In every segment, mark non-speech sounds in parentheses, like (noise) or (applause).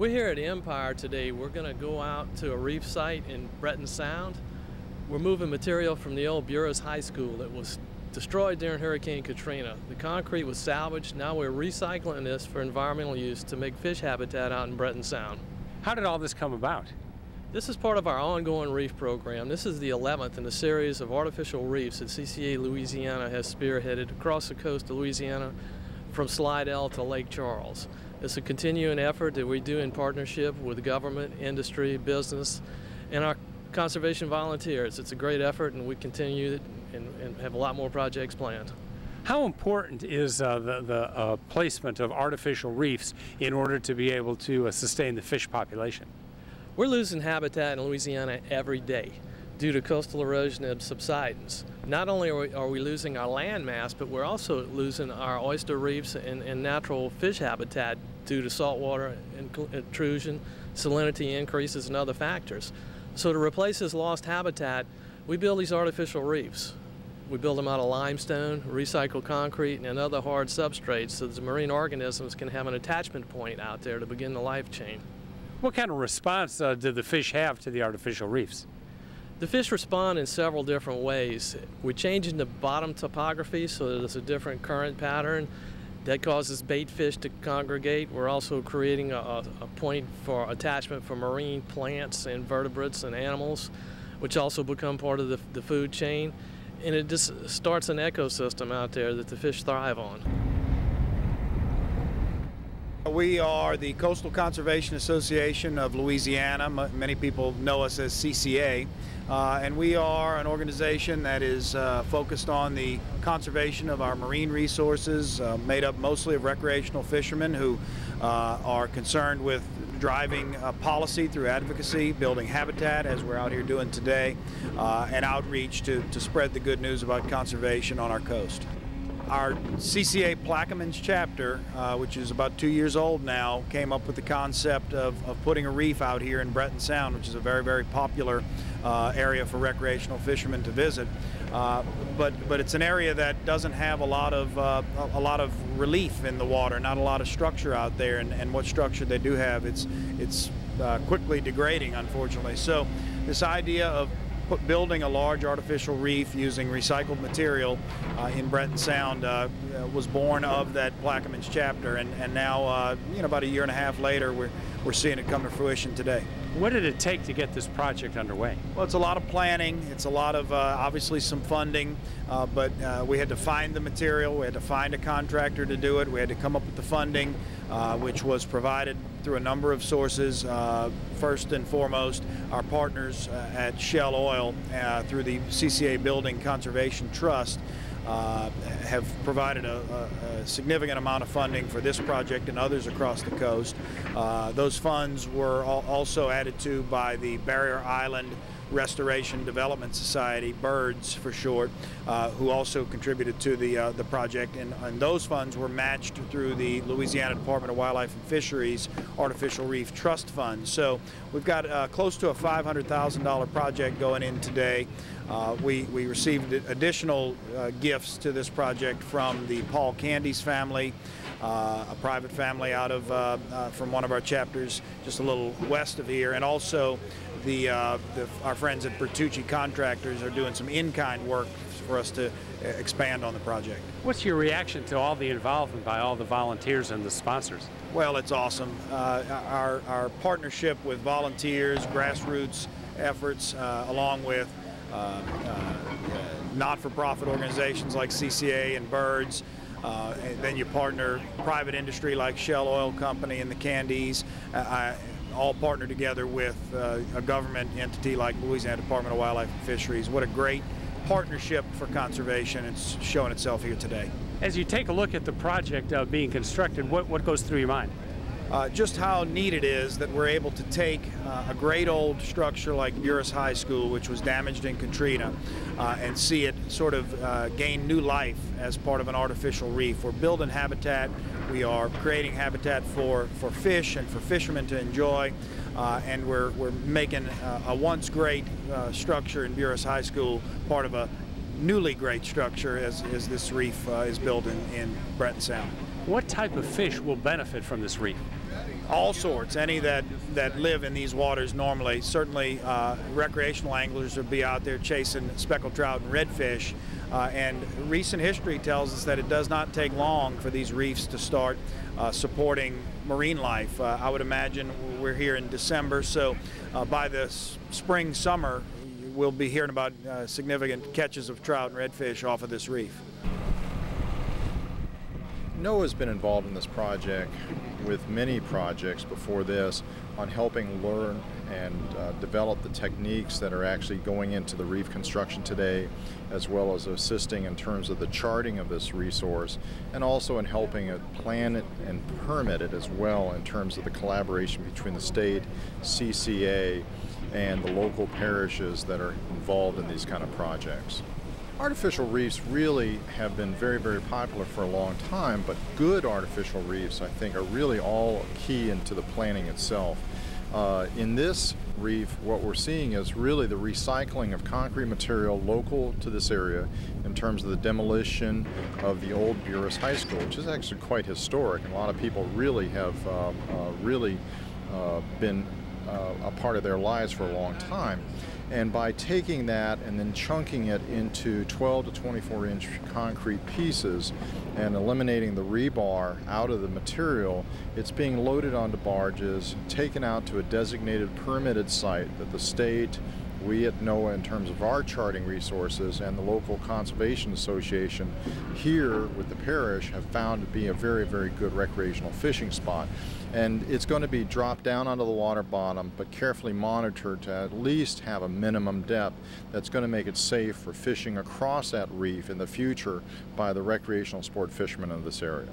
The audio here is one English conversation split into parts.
We're here at Empire today. We're going to go out to a reef site in Breton Sound. We're moving material from the old Buras High School that was destroyed during Hurricane Katrina. The concrete was salvaged. Now we're recycling this for environmental use to make fish habitat out in Breton Sound. How did all this come about? This is part of our ongoing reef program. This is the 11th in a series of artificial reefs that CCA Louisiana has spearheaded across the coast of Louisiana from Slidell to Lake Charles. It's a continuing effort that we do in partnership with government, industry, business, and our conservation volunteers. It's a great effort and we continue it and, and have a lot more projects planned. How important is uh, the, the uh, placement of artificial reefs in order to be able to uh, sustain the fish population? We're losing habitat in Louisiana every day due to coastal erosion and subsidence. Not only are we, are we, losing our land mass, but we're also losing our oyster reefs and, and natural fish habitat due to saltwater intrusion, salinity increases, and other factors. So to replace this lost habitat, we build these artificial reefs. We build them out of limestone, recycled concrete, and other hard substrates so the marine organisms can have an attachment point out there to begin the life chain. What kind of response uh, did the fish have to the artificial reefs? The fish respond in several different ways. We're changing the bottom topography so there's a different current pattern that causes bait fish to congregate. We're also creating a, a, point for attachment for marine plants and vertebrates and animals, which also become part of the, the food chain. And it just starts an ecosystem out there that the fish thrive on. We are the Coastal Conservation Association of Louisiana. Many people know us as CCA. Uh, and we are an organization that is uh, focused on the conservation of our marine resources, uh, made up mostly of recreational fishermen who uh, are concerned with driving policy through advocacy, building habitat, as we're out here doing today, uh, and outreach to, to spread the good news about conservation on our coast. Our CCA Plaquemines chapter, uh, which is about two years old now, came up with the concept of, of putting a reef out here in Breton Sound, which is a very, very popular uh, area for recreational fishermen to visit. Uh, but but it's an area that doesn't have a lot of uh, a lot of relief in the water, not a lot of structure out there, and, and what structure they do have, it's it's uh, quickly degrading, unfortunately. So this idea of put, building a large artificial reef using recycled material uh, in Breton Sound uh, was born of that Plaquemines chapter, and, and now, uh, you know, about a year and a half later, we're, we're seeing it come to fruition today. What did it take to get this project underway? Well, it's a lot of planning. It's a lot of uh, obviously some funding, uh, but uh, we had to find the material. We had to find a contractor to do it. We had to come up with the funding, uh, which was provided through a number of sources. Uh, first and foremost, our partners uh, at Shell Oil through the CCA Building Conservation Trust. Uh, have provided a, a, significant amount of funding for this project and others across the coast. Uh, those funds were al also added to by the Barrier Island Restoration Development Society, BIRDS for short, uh, who also contributed to the uh, the project, and, and, those funds were matched through the Louisiana Department of Wildlife and Fisheries Artificial Reef Trust Fund. So we've got uh, close to a $500,000 project going in today. Uh, we, we received additional uh, gifts to this project from the Paul Candies family, uh, a private family out of from one of our chapters just a little west of here, and also the, uh, the our friends at Bertucci Contractors are doing some in-kind work for us to expand on the project. What's your reaction to all the involvement by all the volunteers and the sponsors? Well, it's awesome. our, our partnership with volunteers, grassroots efforts, along with uh, uh, not-for-profit organizations like CCA and BIRDS. Uh, and then you partner private industry like Shell Oil Company and the Candies. I, all partner together with uh, a government entity like Louisiana Department of Wildlife and Fisheries. What a great partnership for conservation. It's showing itself here today. As you take a look at the project uh, being constructed, what, what goes through your mind? uh, just how neat it is that we're able to take uh, a great old structure like Buras High School, which was damaged in Katrina, uh, and see it sort of uh, gain new life as part of an artificial reef. We're building habitat. We are creating habitat for, for fish and for fishermen to enjoy. Uh, and we're, we're making a once great uh, structure in Buras High School part of a newly great structure as, as this reef is built in, in Breton Sound. What type of fish will benefit from this reef? All sorts, any that, that live in these waters normally. Certainly, uh, recreational anglers would be out there chasing speckled trout and redfish. Uh, and recent history tells us that it does not take long for these reefs to start uh, supporting marine life. Uh, I would imagine we're here in December, so uh, by the spring, summer, we'll be hearing about uh, significant catches of trout and redfish off of this reef. NOAA's been involved in this project with many projects before this on helping learn and uh, develop the techniques that are actually going into the reef construction today, as well as assisting in terms of the charting of this resource, and also in helping it plan it and permit it as well in terms of the collaboration between the state, CCA, and the local parishes that are involved in these kind of projects. Artificial reefs really have been very, very popular for a long time, but good artificial reefs, I think, are really all key into the planning itself. Uh, in this reef, what we're seeing is really the recycling of concrete material local to this area in terms of the demolition of the old Buras High School, which is actually quite historic. A lot of people really have uh, uh, really uh, been uh, a part of their lives for a long time. And by taking that and then chunking it into 12 to 24 inch concrete pieces and eliminating the rebar out of the material, it's being loaded onto barges, taken out to a designated permitted site that the state, we at NOAA in terms of our charting resources and the local conservation association here with the parish have found to be a very, very good recreational fishing spot. And it's going to be dropped down onto the water bottom, but carefully monitored to at least have a minimum depth that's going to make it safe for fishing across that reef in the future by the recreational sport fishermen of this area.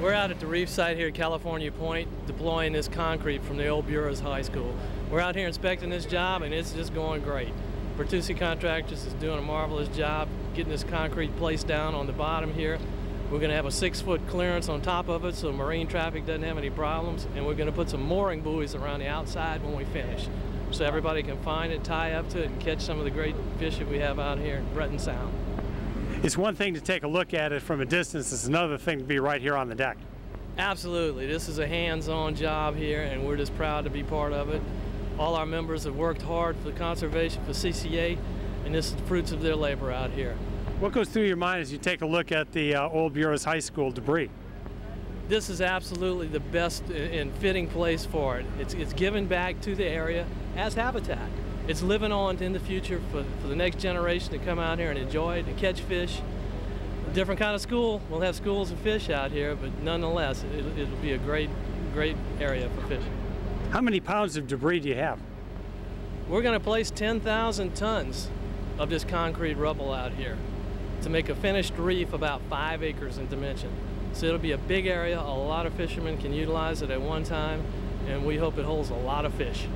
We're out at the reef site here at California Point deploying this concrete from the old Buras High School. We're out here inspecting this job and it's just going great. Bertucci Contractors is doing a marvelous job getting this concrete placed down on the bottom here. We're going to have a six foot clearance on top of it so marine traffic doesn't have any problems and we're going to put some mooring buoys around the outside when we finish so everybody can find it, tie up to it and catch some of the great fish that we have out here in Breton Sound. It's one thing to take a look at it from a distance, it's another thing to be right here on the deck. Absolutely. This is a hands-on job here and we're just proud to be part of it. All our members have worked hard for the conservation for CCA and this is the fruits of their labor out here. What goes through your mind as you take a look at the uh, old Buras High School debris? This is absolutely the best and fitting place for it. It's, it's given back to the area as habitat it's living on in the future for, for the next generation to come out here and enjoy it and catch fish. A different kind of school. We'll have schools of fish out here, but nonetheless, it, it'll be a great, great area for fishing. How many pounds of debris do you have? We're going to place 10,000 tons of this concrete rubble out here to make a finished reef about five acres in dimension. So it'll be a big area, a lot of fishermen can utilize it at one time, and we hope it holds a lot of fish.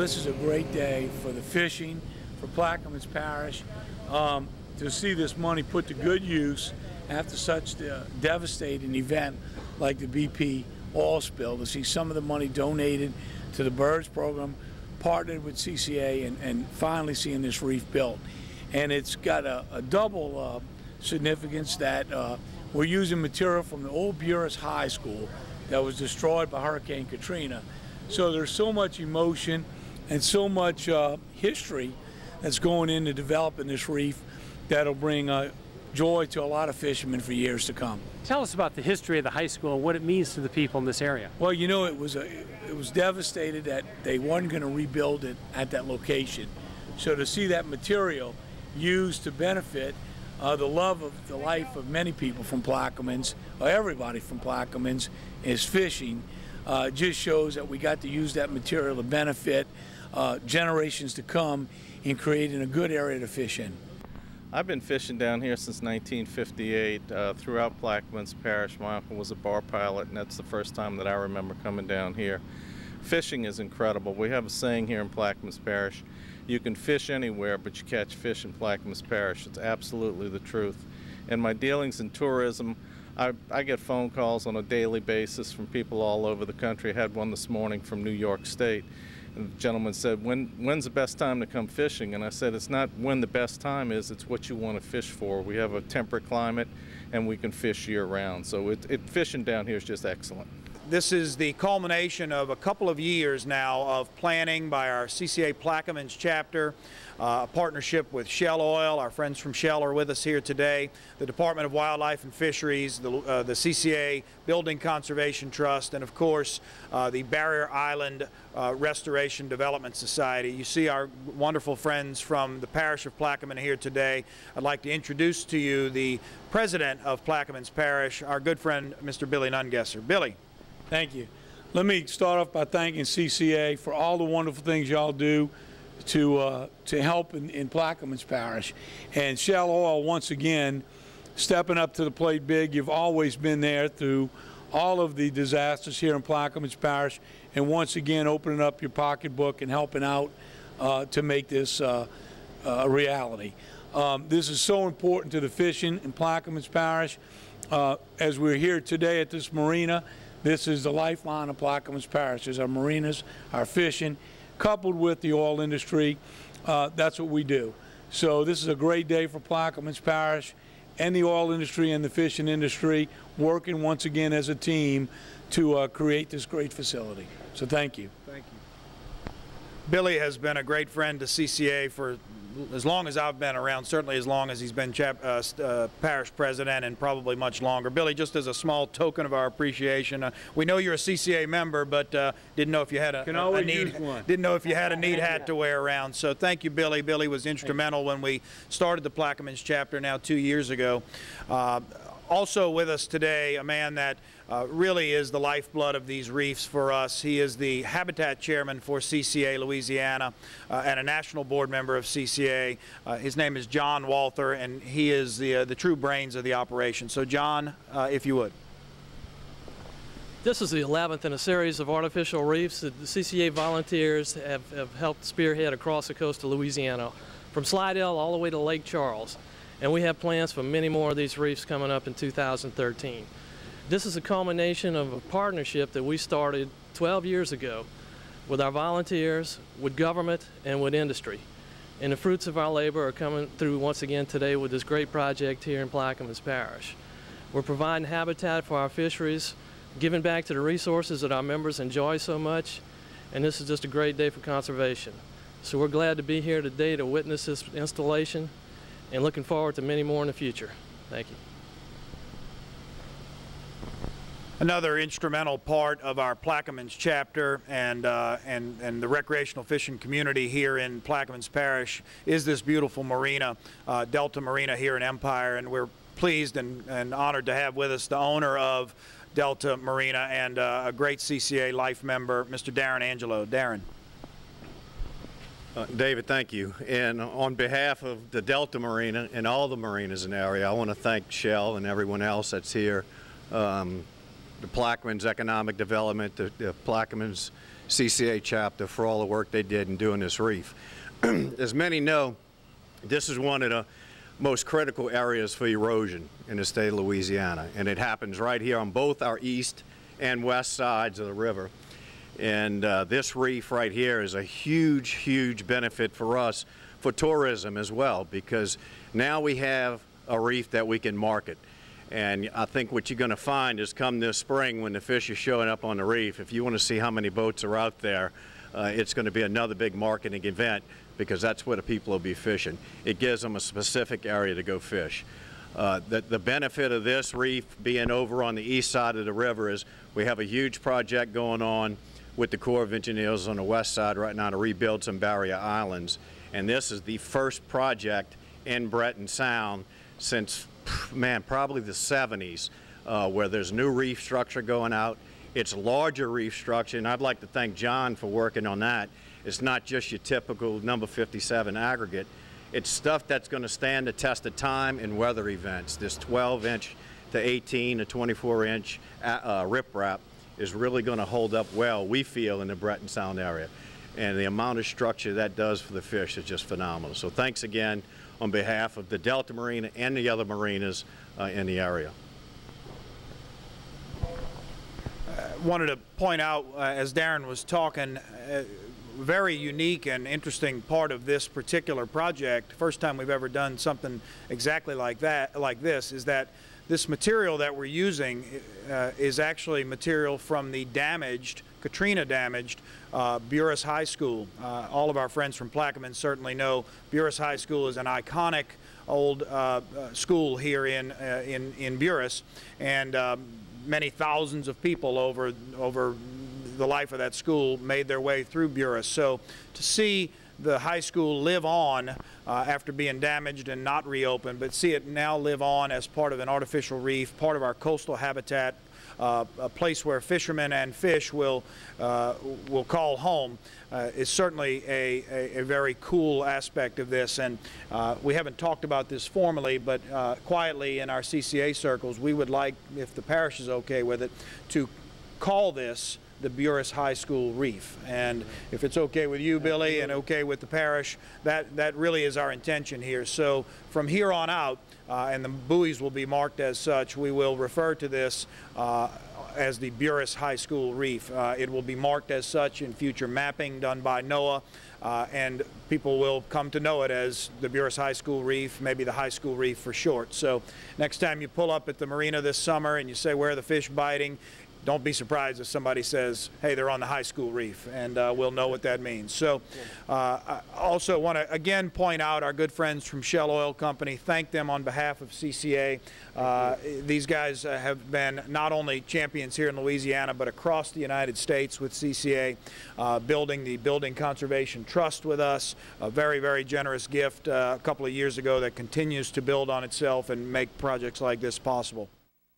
This is a great day for the fishing, for Plaquemines Parish, um, to see this money put to good use after such a devastating event like the BP oil spill, to see some of the money donated to the BIRDS program, partnered with CCA, and, and finally seeing this reef built. And it's got a, a double uh, significance that uh, we're using material from the old Buras High School that was destroyed by Hurricane Katrina. So there's so much emotion and so much uh, history that's going into developing this reef that'll bring uh, joy to a lot of fishermen for years to come. Tell us about the history of the high school and what it means to the people in this area. Well, you know, it was a, it was devastated that they weren't going to rebuild it at that location. So to see that material used to benefit uh, the love of the life of many people from Plaquemines, or everybody from Plaquemines, is fishing. Uh, just shows that we got to use that material to benefit uh, generations to come in creating a good area to fish in. I've been fishing down here since 1958 uh, throughout Plaquemines Parish. My uncle was a bar pilot, and that's the first time that I remember coming down here. Fishing is incredible. We have a saying here in Plaquemines Parish you can fish anywhere, but you catch fish in Plaquemines Parish. It's absolutely the truth. In my dealings in tourism, I, I, get phone calls on a daily basis from people all over the country. I had one this morning from New York State. The gentleman said, when, when's the best time to come fishing? And I said, it's not when the best time is, it's what you want to fish for. We have a temperate climate and we can fish year round. So it, it, fishing down here is just excellent. This is the culmination of a couple of years now of planning by our CCA Plaquemines chapter, uh, a partnership with Shell Oil. Our friends from Shell are with us here today. The Department of Wildlife and Fisheries, the, uh, the CCA Building Conservation Trust, and of course uh, the Barrier Island uh, Restoration Development Society. You see our wonderful friends from the parish of Plaquemine here today. I'd like to introduce to you the president of Plaquemines Parish, our good friend Mr. Billy Nungesser. Billy. Thank you. Let me start off by thanking CCA for all the wonderful things y'all do to uh, to help in, in Plaquemines Parish. And Shell Oil, once again, stepping up to the plate big. You've always been there through all of the disasters here in Plaquemines Parish, and once again opening up your pocketbook and helping out uh, to make this uh, a reality. Um, this is so important to the fishing in Plaquemines Parish. Uh, as we're here today at this marina, this is the lifeline of Plaquemines Parish, is our marinas, our fishing, coupled with the oil industry. Uh, that's what we do. So this is a great day for Plaquemines Parish and the oil industry and the fishing industry working once again as a team to uh, create this great facility. So thank you. Thank you. Billy has been a great friend to CCA for as long as I've been around, certainly as long as he's been chap, uh, uh, parish president and probably much longer. Billy, just as a small token of our appreciation, uh, we know you're a CCA member, but uh, didn't know if you had a, a, a one. didn't know if you had a neat hat to wear around. So thank you, Billy. Billy was instrumental when we started the Plaquemines chapter now two years ago. Also with us today, a man that uh, really is the lifeblood of these reefs for us. He is the habitat chairman for CCA Louisiana uh, and a national board member of CCA. Uh, his name is John Walther, and he is the, uh, the true brains of the operation. So, John, uh, if you would. This is the 11th in a series of artificial reefs that the CCA volunteers have, have helped spearhead across the coast of Louisiana, from Slidell all the way to Lake Charles. And we have plans for many more of these reefs coming up in 2013. This is a culmination of a partnership that we started 12 years ago with our volunteers, with government, and with industry. And the fruits of our labor are coming through once again today with this great project here in Plaquemines Parish. We're providing habitat for our fisheries, giving back to the resources that our members enjoy so much, and this is just a great day for conservation. So we're glad to be here today to witness this installation and looking forward to many more in the future. Thank you. Another instrumental part of our Plaquemines chapter and, uh, and, and the recreational fishing community here in Plaquemines Parish is this beautiful marina, uh, Delta Marina here in Empire, and we're pleased and, and honored to have with us the owner of Delta Marina and uh, a great CCA life member, Mr. Darren Angelo. Darren. Uh, David, thank you. And on behalf of the Delta Marina and all the marinas in the area, I want to thank Shell and everyone else that's here. Um, the Plaquemines Economic Development, the, the Plaquemines CCA chapter for all the work they did in doing this reef. (clears throat) As many know, this is one of the most critical areas for erosion in the state of Louisiana, and it happens right here on both our east and west sides of the river. And uh, this reef right here is a huge, huge benefit for us for tourism as well, because now we have a reef that we can market. And I think what you're going to find is come this spring when the fish are showing up on the reef, if you want to see how many boats are out there, uh, it's going to be another big marketing event because that's where the people will be fishing. It gives them a specific area to go fish. Uh, the, the benefit of this reef being over on the east side of the river is we have a huge project going on with the Corps of Engineers on the west side right now to rebuild some barrier islands. And this is the first project in Breton Sound since man, probably the 70s, uh, where there's new reef structure going out. It's larger reef structure, and I'd like to thank John for working on that. It's not just your typical number 57 aggregate. It's stuff that's going to stand the test of time in weather events. This 12 inch to 18 to 24 inch uh, uh riprap is really going to hold up well, we feel, in the Breton Sound area. And the amount of structure that does for the fish is just phenomenal. So thanks again on behalf of the Delta Marina and the other marinas uh, in the area. wanted to point out, uh, as Darren was talking, uh, very unique and interesting part of this particular project, first time we've ever done something exactly like that, like this, is that this material that we're using uh, is actually material from the damaged, Katrina damaged, uh, Buras High School. Uh, all of our friends from Plaquemine certainly know Buras High School is an iconic old uh, uh, school here in, uh, in, in Buras, and um, many thousands of people over, over the life of that school made their way through Buras. So to see the high school live on uh, after being damaged and not reopened, but see it now live on as part of an artificial reef, part of our coastal habitat, uh, a place where fishermen and fish will uh, will call home uh, is certainly a, a, a, very cool aspect of this. And uh, we haven't talked about this formally, but uh, quietly in our CCA circles, we would like, if the parish is okay with it, to call this the Buras High School Reef. And if it's okay with you, Billy, and okay with the parish, that, that really is our intention here. So from here on out, uh, and the buoys will be marked as such, we will refer to this uh, as the Buras High School Reef. Uh, it will be marked as such in future mapping done by NOAA. Uh, and people will come to know it as the Buras High School Reef, maybe the High School Reef for short. So next time you pull up at the marina this summer and you say, where are the fish biting? Don't be surprised if somebody says, hey, they're on the high school reef, and uh, we'll know what that means. So uh, I also want to again point out our good friends from Shell Oil Company, thank them on behalf of CCA. Uh, these guys uh, have been not only champions here in Louisiana, but across the United States with CCA, uh, building the Building Conservation Trust with us, a very, very generous gift uh, a couple of years ago that continues to build on itself and make projects like this possible.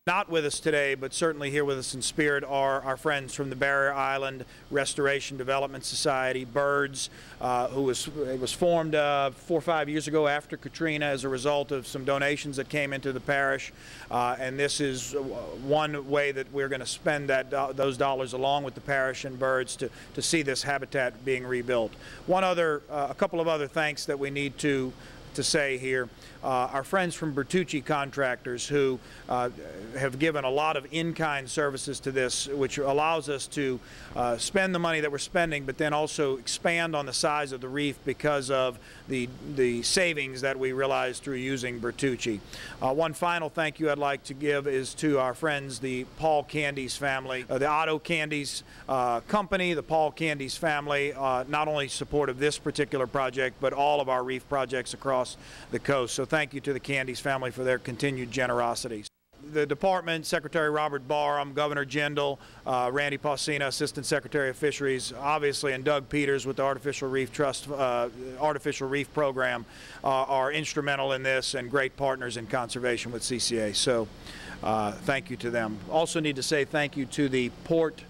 Not with us today, but certainly here with us in spirit are our friends from the Barrier Island Restoration Development Society, BIRDS, uh, who was, it was formed uh, four or five years ago after Katrina as a result of some donations that came into the parish. Uh, and this is one way that we're going to spend that, those dollars along with the parish and BIRDS to, to see this habitat being rebuilt. One other, uh, a couple of other thanks that we need to to say here. Uh, our friends from Bertucci Contractors who uh, have given a lot of in-kind services to this, which allows us to uh, spend the money that we're spending, but then also expand on the size of the reef because of the, the savings that we realize through using Bertucci. One final thank you I'd like to give is to our friends, the Paul Candies family, the Otto Candies company, the Paul Candies family, not only support of this particular project, but all of our reef projects across across the coast. So thank you to the Candies family for their continued generosity the department, Secretary Robert Barham, Governor Jindal, uh, Randy Pausina, Assistant Secretary of Fisheries, obviously, and Doug Peters with the Artificial Reef Trust, uh, Artificial Reef Program uh, are instrumental in this and great partners in conservation with CCA. So uh, thank you to them. Also need to say thank you to the Port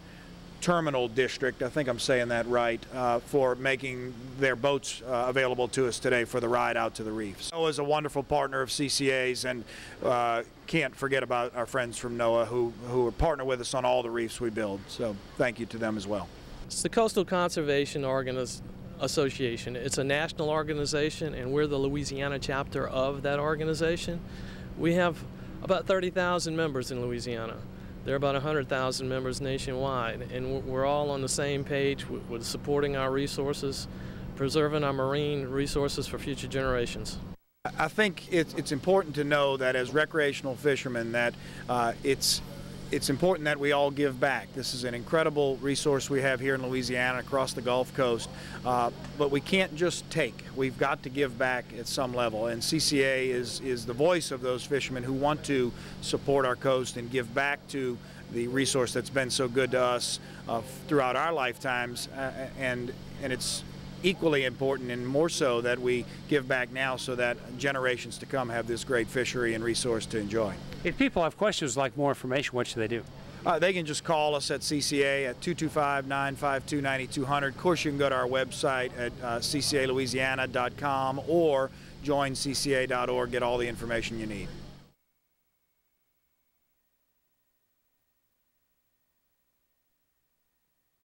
Terminal District, I think I'm saying that right, uh, for making their boats uh, available to us today for the ride out to the reefs. NOAA is a wonderful partner of CCA's and uh, can't forget about our friends from NOAA who, who partner with us on all the reefs we build. So thank you to them as well. It's the Coastal Conservation Association. It's a national organization and we're the Louisiana chapter of that organization. We have about 30,000 members in Louisiana. There are about 100,000 members nationwide, and we're all on the same page with supporting our resources, preserving our marine resources for future generations. I think it's important to know that as recreational fishermen that uh, it's it's important that we all give back. This is an incredible resource we have here in Louisiana across the Gulf Coast, uh, but we can't just take. We've got to give back at some level, and CCA is, is the voice of those fishermen who want to support our coast and give back to the resource that's been so good to us uh, throughout our lifetimes, uh, and, and it's equally important and more so that we give back now so that generations to come have this great fishery and resource to enjoy. If people have questions like more information, what should they do? Uh, they can just call us at CCA at 225-952-9200. Of course, you can go to our website at uh, ccalouisiana.com or join cca.org, get all the information you need.